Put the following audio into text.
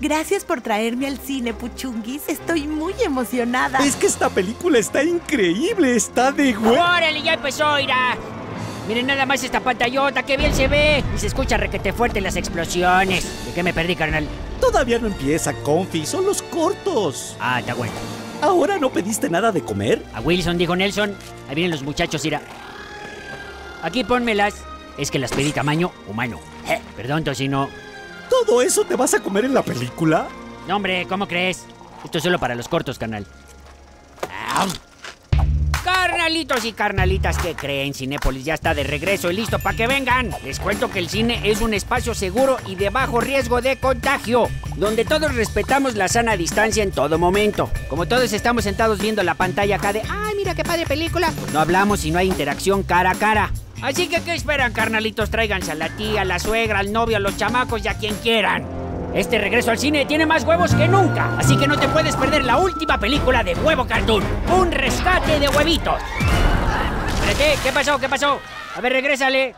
Gracias por traerme al cine, Puchunguis. Estoy muy emocionada. Es que esta película está increíble, está de güey. ¡Órale, ya empezó, Ira! Miren nada más esta pantallota, que bien se ve. Y se escucha requete fuerte las explosiones. ¿De qué me perdí, carnal? Todavía no empieza, Confi, son los cortos. Ah, está bueno. ¿Ahora no pediste nada de comer? A Wilson, dijo Nelson. Ahí vienen los muchachos, Ira. Aquí pónmelas. Es que las pedí tamaño humano. Eh, perdón, Tocino. ¿Todo eso te vas a comer en la película? No, hombre, ¿cómo crees? Esto es solo para los cortos, carnal. ¡Au! Carnalitos y carnalitas, ¿qué creen? Cinépolis ya está de regreso y listo para que vengan. Les cuento que el cine es un espacio seguro y de bajo riesgo de contagio, donde todos respetamos la sana distancia en todo momento. Como todos estamos sentados viendo la pantalla acá de, ay, mira qué padre película, pues no hablamos y no hay interacción cara a cara. Así que, ¿qué esperan, carnalitos? Tráiganse a la tía, a la suegra, al novio, a los chamacos y a quien quieran. Este regreso al cine tiene más huevos que nunca, así que no te puedes perder la última película de Huevo Cartoon, Un rescate de huevitos. ¿qué pasó? ¿Qué pasó? A ver, regrésale.